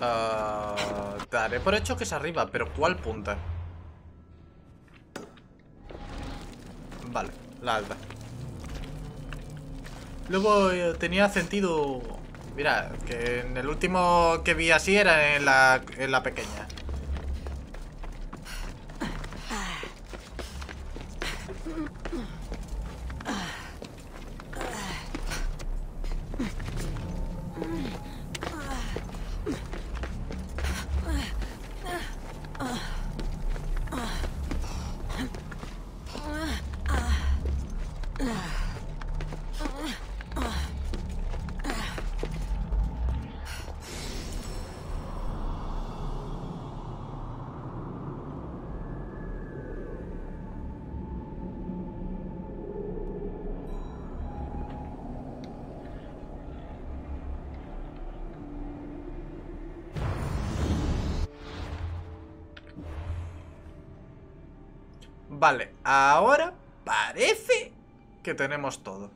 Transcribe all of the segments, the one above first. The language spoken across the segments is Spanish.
Ah, daré por hecho que es arriba, pero ¿cuál punta? Vale, la alta. Luego eh, tenía sentido... Mira, que en el último que vi así era en la, en la pequeña. Vale, ahora parece que tenemos todo.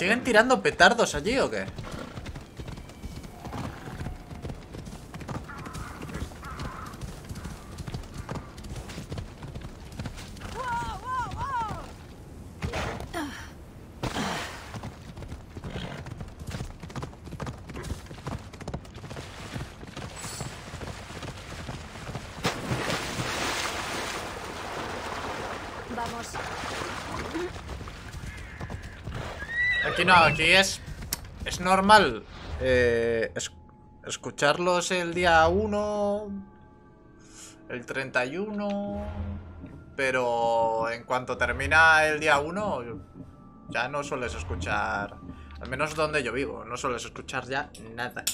¿Siguen tirando petardos allí o qué? Vamos. Aquí no, aquí es... Es normal eh, es- escucharlos el día 1, el 31, pero en cuanto termina el día 1 ya no sueles escuchar, al menos donde yo vivo, no sueles escuchar ya nada.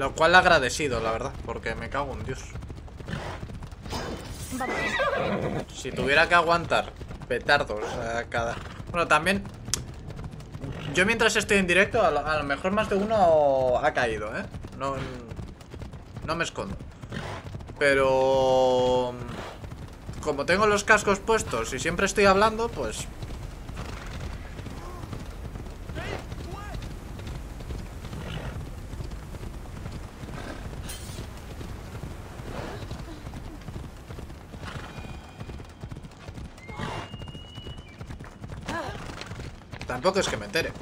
Lo cual agradecido, la verdad, porque me cago en Dios. Si tuviera que aguantar petardos a cada... Bueno, también... Yo mientras estoy en directo, a lo, a lo mejor más de uno ha caído, ¿eh? No, no me escondo. Pero... Como tengo los cascos puestos y siempre estoy hablando, pues... Tampoco es que me entere,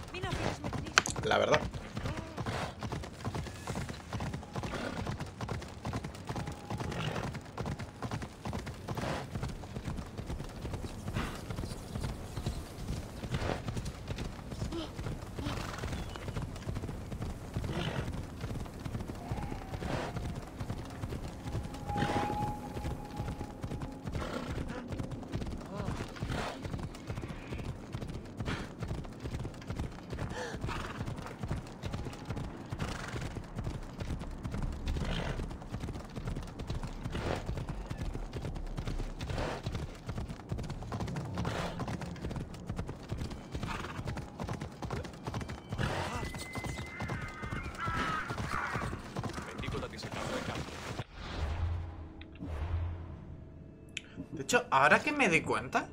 hecho, ahora que me di cuenta,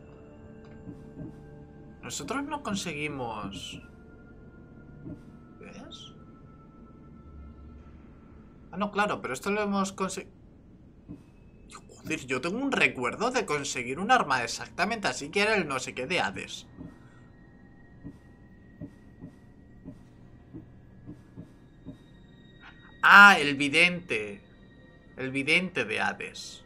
nosotros no conseguimos... ¿Ves? Ah, no, claro, pero esto lo hemos conseguido... Joder, yo tengo un recuerdo de conseguir un arma exactamente así que era el no sé qué de Hades. Ah, el vidente. El vidente de Hades.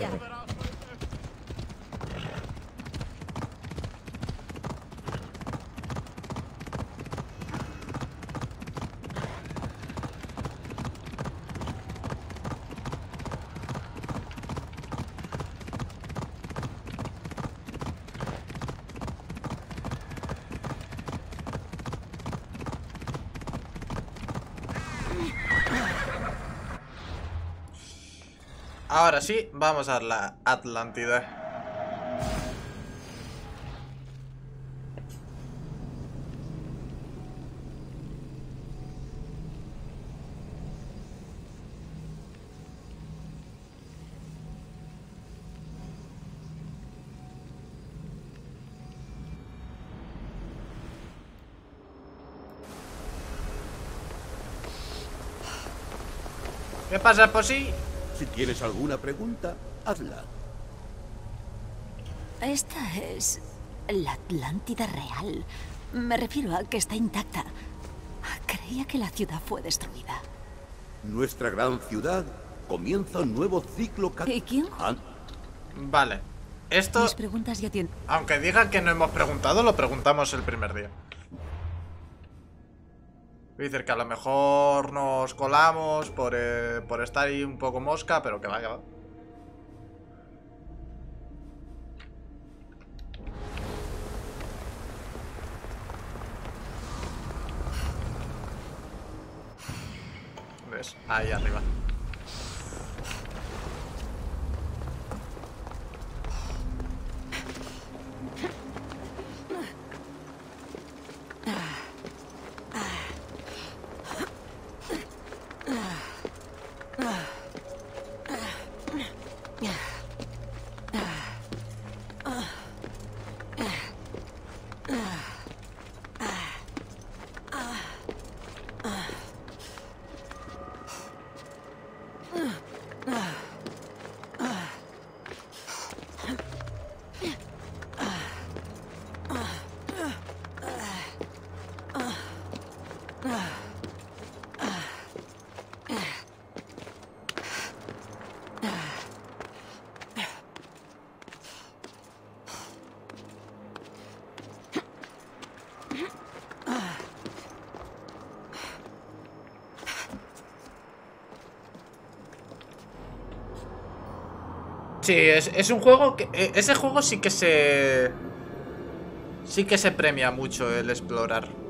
Ya. Ahora sí, vamos a la Atlántida. ¿Qué pasa, Posy? Si tienes alguna pregunta, hazla. Esta es la Atlántida real. Me refiero a que está intacta. Creía que la ciudad fue destruida. Nuestra gran ciudad comienza un nuevo ciclo ¿Y quién? Ah, Vale. Esto, Mis preguntas ya tienen... aunque digan que no hemos preguntado, lo preguntamos el primer día. Decir que a lo mejor nos colamos por, eh, por estar ahí un poco mosca, pero que va, que va. ¿Ves? Ahí arriba. Sí, es, es un juego que... eh, Ese juego sí que se... Sí que se premia mucho el explorar.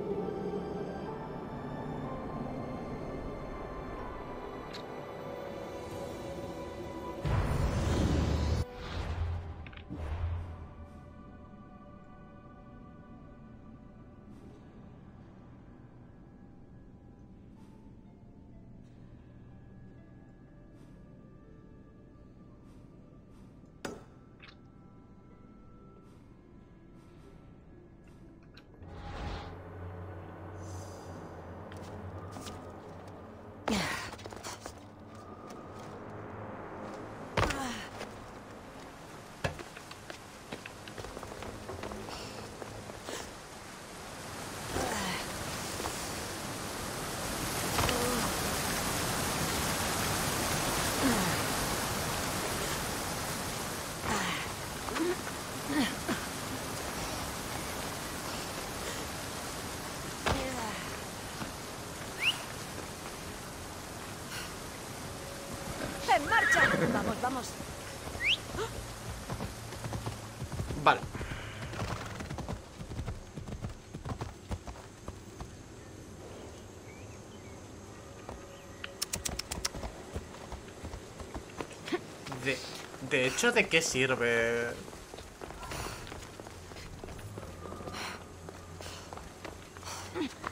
De hecho, ¿de qué sirve?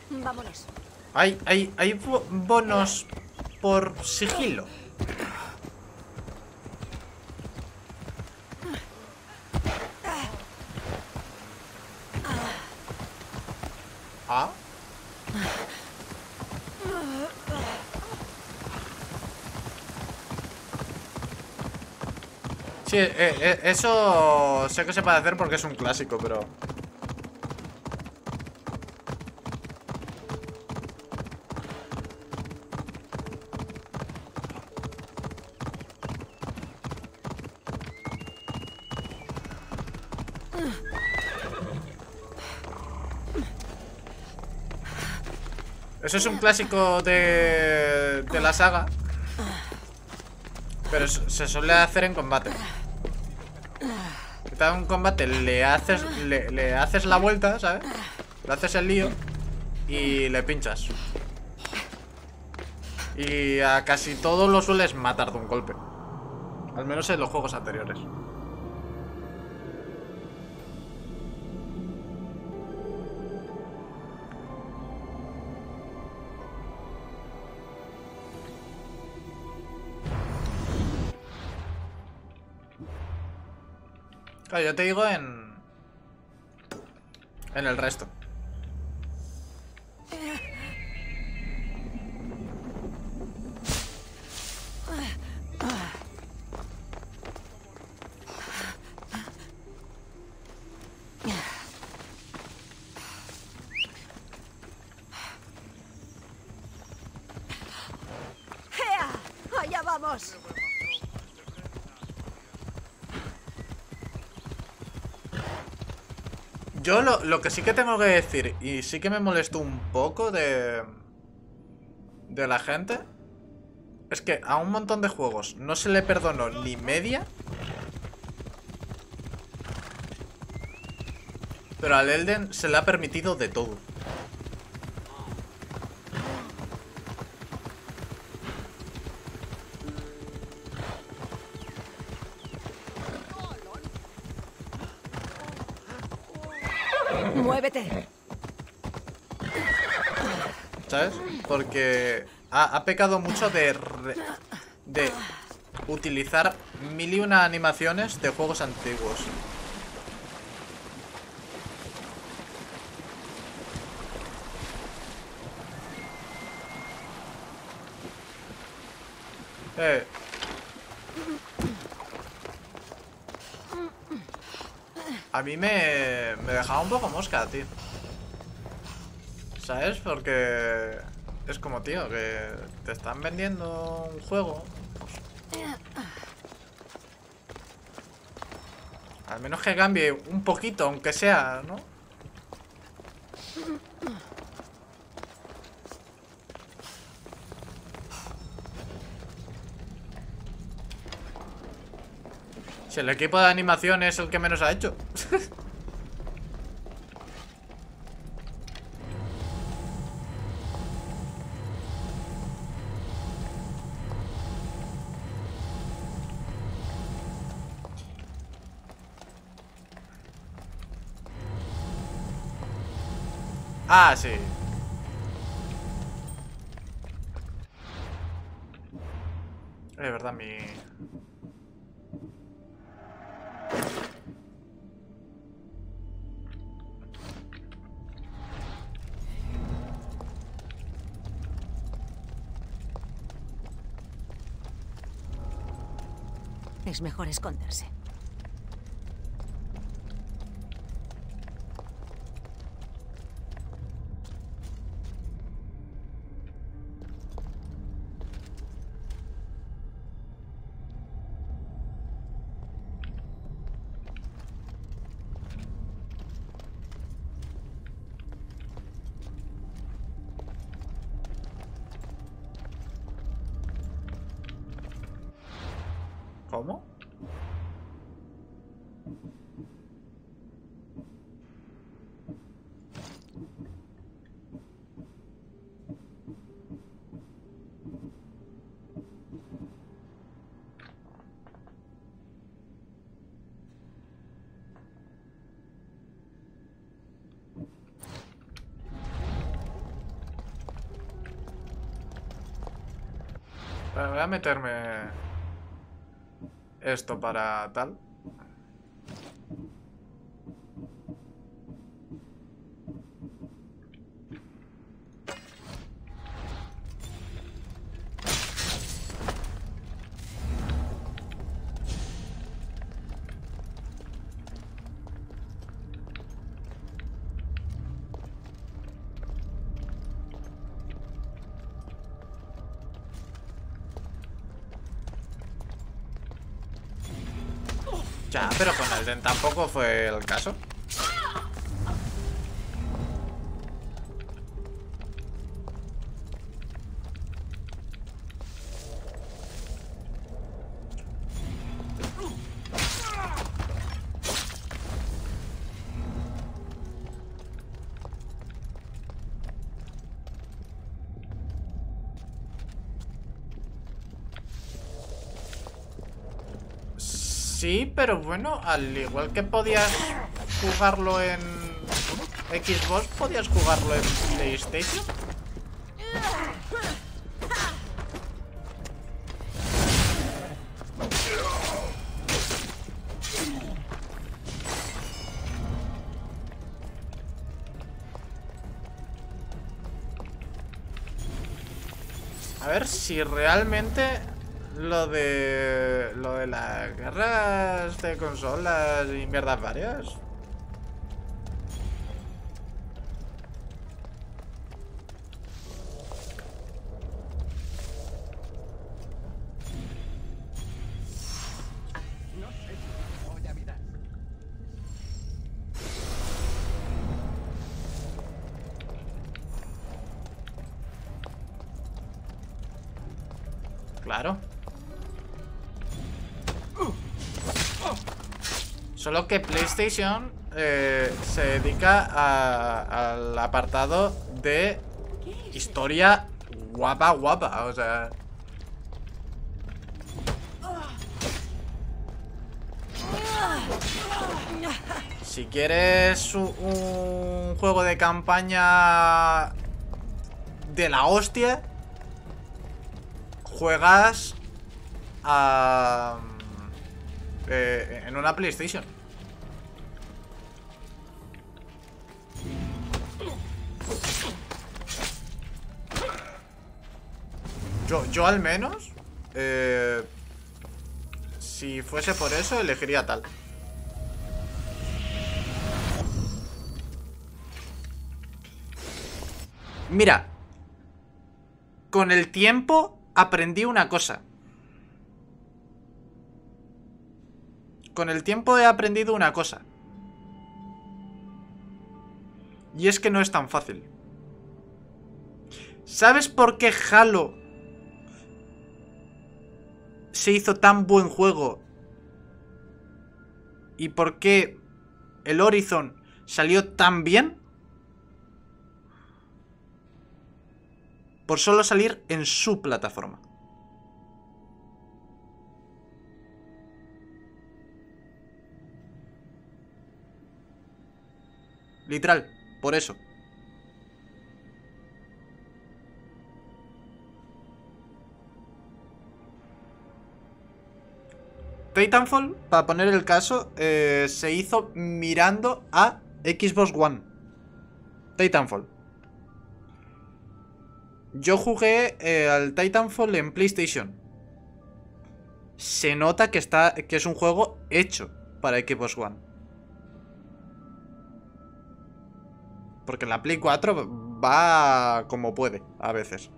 Vámonos. Hay, hay, hay bo- bonos por sigilo. Ah. Sí, eh, eh, eso sé que se puede hacer porque es un clásico, pero... Eso es un clásico de, de la saga. Pero se suele hacer en combate. Un combate, le haces, le, le haces la vuelta, ¿sabes? Le haces el lío y le pinchas. Y a casi todos lo sueles matar de un golpe. Al menos en los juegos anteriores. Yo te digo en... En el resto. ¡Ea! ¡Allá vamos! Lo, lo que sí que tengo que decir, y sí que me molestó un poco de. de la gente, es que a un montón de juegos no se le perdonó ni media. Pero al Elden se le ha permitido de todo. ¡Muévete! ¿Sabes? Porque ha, pecado mucho de, re- de utilizar mil y una animaciones de juegos antiguos. Eh. A mí me, me dejaba un poco mosca, tío. ¿Sabes? Porque es como, tío, que te están vendiendo un juego. al menos que cambie un poquito, aunque sea, ¿no? Si el equipo de animación es el que menos ha hecho. Ah, sí. Es verdad, mi... Es mejor esconderse. Voy a meterme esto para tal. Tampoco fue el caso. Sí, pero bueno, al igual que podías jugarlo en Xbox, podías jugarlo en PlayStation. A ver si realmente lo de lo de las guerras de consolas y mierdas varias. Claro. Solo que PlayStation eh, se dedica al apartado de historia guapa, guapa. O sea. Si quieres un juego de campaña de la hostia, juegas a, eh, en una PlayStation. Yo, yo al menos, eh, si fuese por eso, elegiría tal. Mira, con el tiempo aprendí una cosa. Con el tiempo he aprendido una cosa. Y es que no es tan fácil. ¿Sabes por qué Halo se hizo tan buen juego? ¿Y por qué el Horizon salió tan bien? Por solo salir en su plataforma. Literal, por eso. Titanfall, para poner el caso, eh, se hizo mirando a Xbox One. Titanfall. Yo jugué eh, al Titanfall en PlayStation. Se nota que está. que es un juego hecho para Xbox One. Porque la Play 4 va como puede, a veces.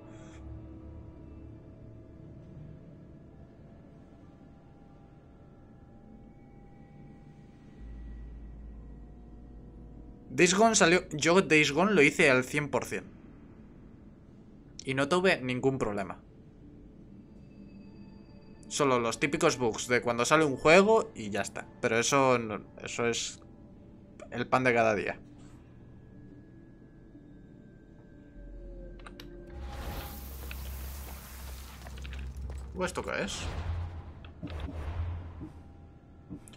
Days Gone salió. Yo Days Gone lo hice al 100%. Y no tuve ningún problema. solo los típicos bugs de cuando sale un juego y ya está. Pero eso, eso es el pan de cada día. ¿O esto qué es?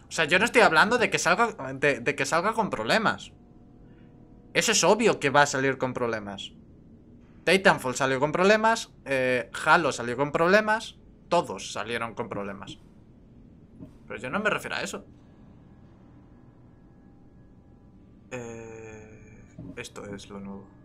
O sea, yo no estoy hablando de que salga, de, que salga con problemas. Eso es obvio que va a salir con problemas. Titanfall salió con problemas, eh, Halo salió con problemas, todos salieron con problemas. Pero yo no me refiero a eso. Eh, esto es lo nuevo.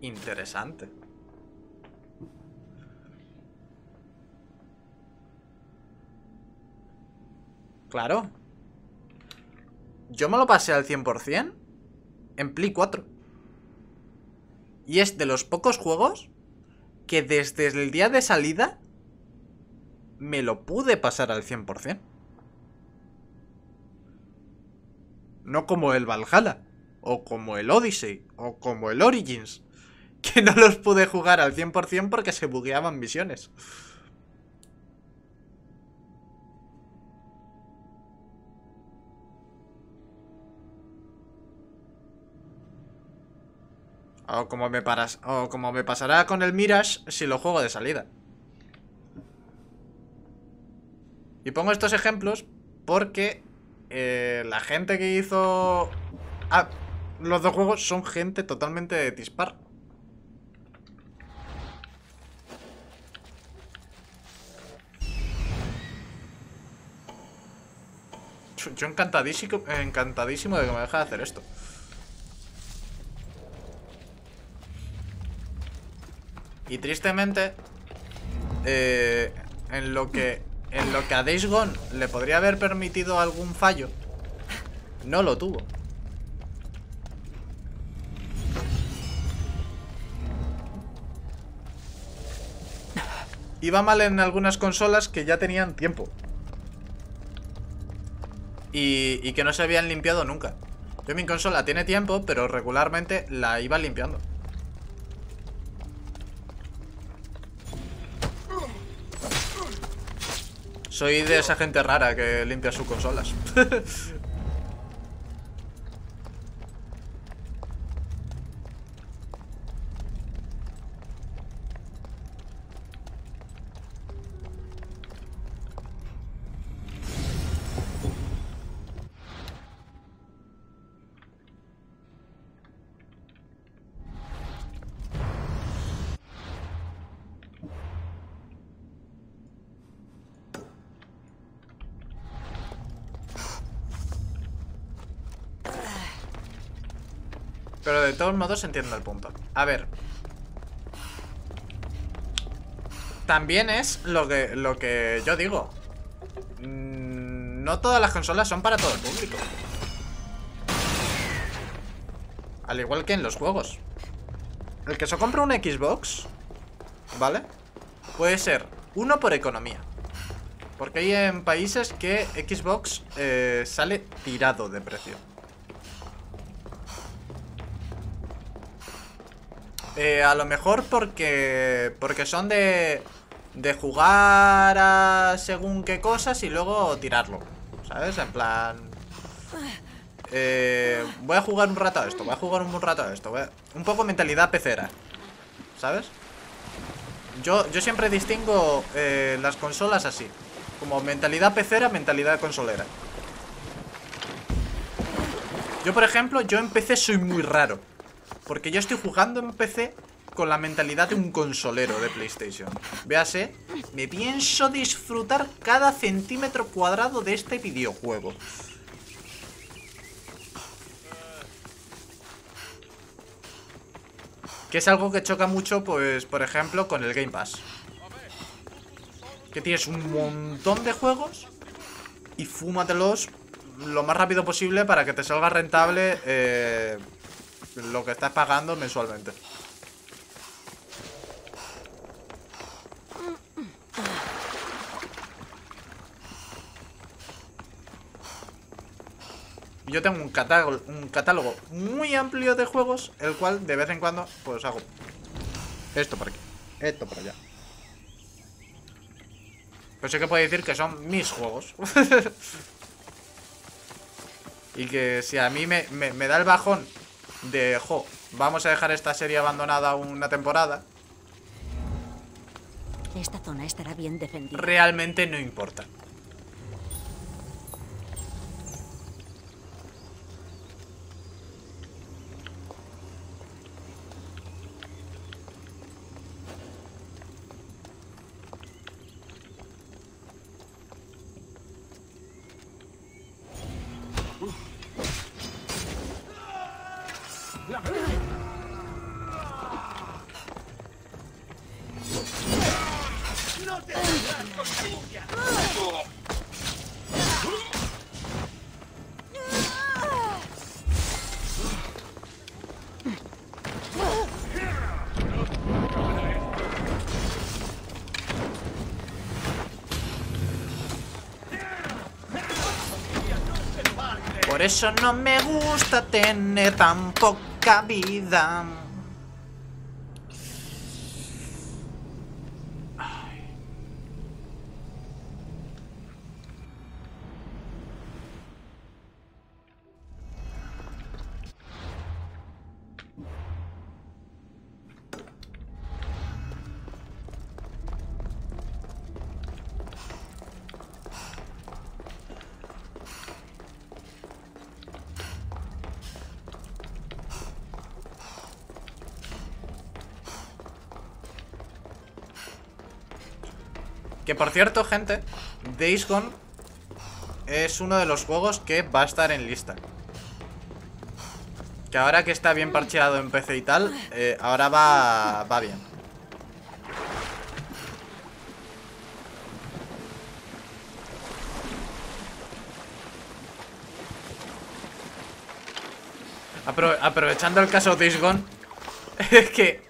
Interesante. Claro. Yo me lo pasé al 100% en Play 4. Y es de los pocos juegos que desde el día de salida me lo pude pasar al 100%. No como el Valhalla, o como el Odyssey, o como el Origins, que no los pude jugar al 100% porque se bugueaban misiones. O como me paras, o me pasará con el Mirage si lo juego de salida. Y pongo estos ejemplos porque eh, la gente que hizo ah, los dos juegos son gente totalmente dispar. Yo- encantadísimo, encantadísimo de que me deje de hacer esto. Y tristemente, eh, en lo que en lo que a Days Gone le podría haber permitido algún fallo, no lo tuvo. Iba mal en algunas consolas que ya tenían tiempo. Y, que no se habían limpiado nunca. Yo mi consola tiene tiempo, pero regularmente la iba limpiando. Soy de esa gente rara que limpia sus consolas. Pero de todos modos entiendo el punto. A ver. También es lo que, lo que yo digo. Mm, No todas las consolas son para todo el público. Al igual que en los juegos. El que se compra un Xbox, ¿vale? Puede ser, uno, por economía. Porque hay en países que Xbox eh, sale tirado de precio. Eh, a lo mejor porque porque son de de jugar a según qué cosas y luego tirarlo, ¿sabes? En plan eh, voy a jugar un rato a esto, voy a jugar un rato a esto, voy a- un poco mentalidad pecera, ¿sabes? Yo, yo siempre distingo eh, las consolas así, como mentalidad pecera, mentalidad consolera. Yo, por ejemplo, yo en PC soy muy raro. Porque yo estoy jugando en PC con la mentalidad de un consolero de PlayStation. Véase, me pienso disfrutar cada centímetro cuadrado de este videojuego. Que es algo que choca mucho, pues, por ejemplo, con el Game Pass. Que tienes un montón de juegos y fúmatelos lo más rápido posible para que te salga rentable eh, lo que estás pagando mensualmente. yo tengo un catálogo, un catálogo muy amplio de juegos, el cual de vez en cuando pues hago esto por aquí, esto por allá. Pues sí que puedo decir que son mis juegos. y que si a mí me da el bajón de, jo, vamos a dejar esta serie abandonada una temporada, Esta zona estará bien defendida. realmente no importa. Por eso no me gusta tener tan cabida. Que por cierto, gente, Days Gone es uno de los juegos que va a estar en lista. Que ahora que está bien parcheado en PC y tal, eh, ahora va, va bien. Apro- aprovechando el caso Days Gone, es que...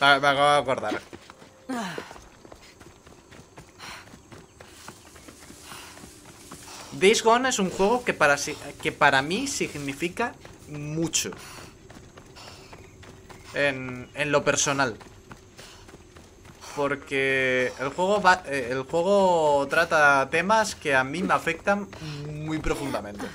Me acabo de acordar. Days Gone es un juego que para, que para mí significa mucho. En, en lo personal. Porque el juego, eh, el juego trata temas que a mí me afectan muy profundamente.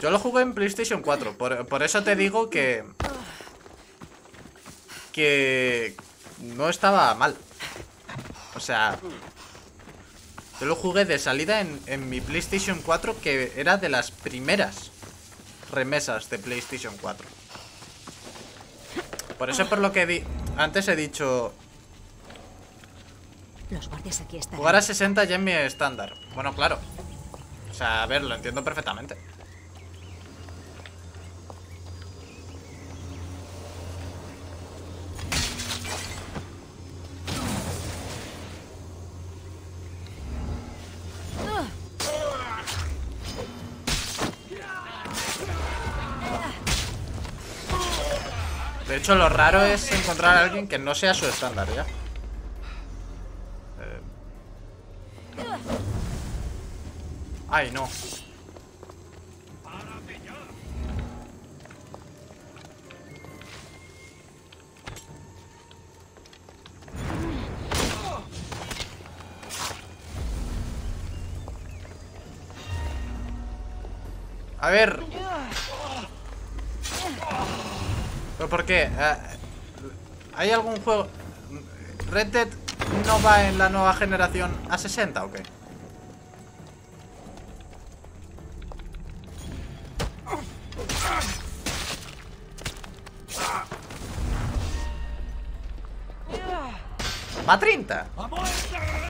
Yo lo jugué en PlayStation 4, por, por eso te digo que... Que no estaba mal. O sea, yo lo jugué de salida en, en mi PlayStation 4, que era de las primeras remesas de PlayStation 4. Por eso es por lo que di- antes he dicho, Los guardias aquí están. jugar a 60 ya es mi estándar. Bueno, claro. O sea, a ver, lo entiendo perfectamente. De hecho, lo raro es encontrar a alguien que no sea su estándar, ¿ya? Eh. Ay, no. A ver. ¿Pero por qué? Eh, ¿Hay algún juego...? ¿Red Dead no va en la nueva generación a 60 o qué? ¿Va a 30?